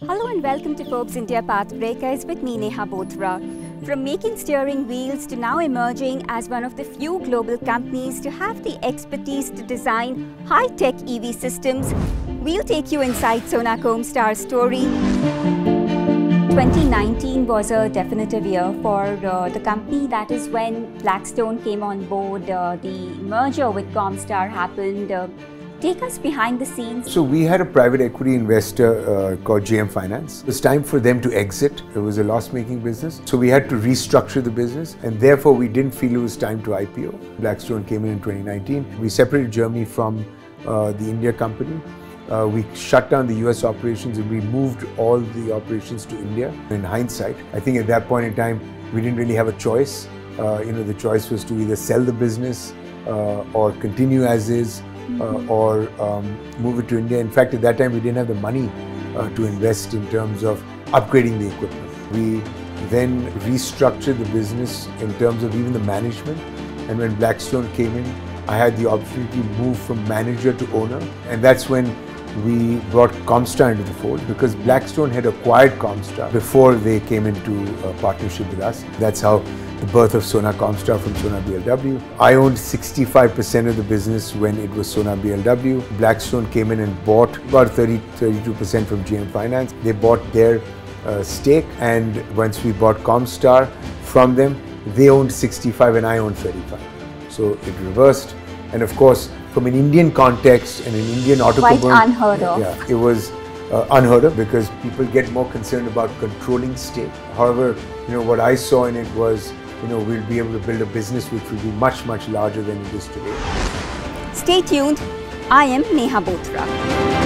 Hello and welcome to Forbes India Pathbreakers with me Neha Bothra. From making steering wheels to now emerging as one of the few global companies to have the expertise to design high-tech EV systems, we'll take you inside Sona Comstar's story. 2019 was a definitive year for uh, the company. That is when Blackstone came on board. Uh, the merger with Comstar happened. Uh, take us behind the scenes. So we had a private equity investor uh, called GM Finance. It was time for them to exit. It was a loss-making business. So we had to restructure the business and therefore we didn't feel it was time to IPO. Blackstone came in in 2019. We separated Germany from uh, the India company. Uh, we shut down the US operations and we moved all the operations to India. In hindsight, I think at that point in time, we didn't really have a choice. Uh, you know, the choice was to either sell the business uh, or continue as is uh, or um, move it to India. In fact, at that time, we didn't have the money uh, to invest in terms of upgrading the equipment. We then restructured the business in terms of even the management. And when Blackstone came in, I had the opportunity to move from manager to owner. And that's when we brought Comstar into the fold because Blackstone had acquired Comstar before they came into a partnership with us. That's how the birth of Sona Comstar from Sona BLW. I owned 65% of the business when it was Sona BLW. Blackstone came in and bought about 30 32% from GM Finance. They bought their uh, stake, and once we bought Comstar from them, they owned 65 and I owned 35. So it reversed, and of course, from an Indian context and an Indian automobile, Quite unheard of. Yeah, it was uh, unheard of because people get more concerned about controlling state. However, you know what I saw in it was you know, we'll be able to build a business which will be much, much larger than it is today. Stay tuned. I am Neha Bothra.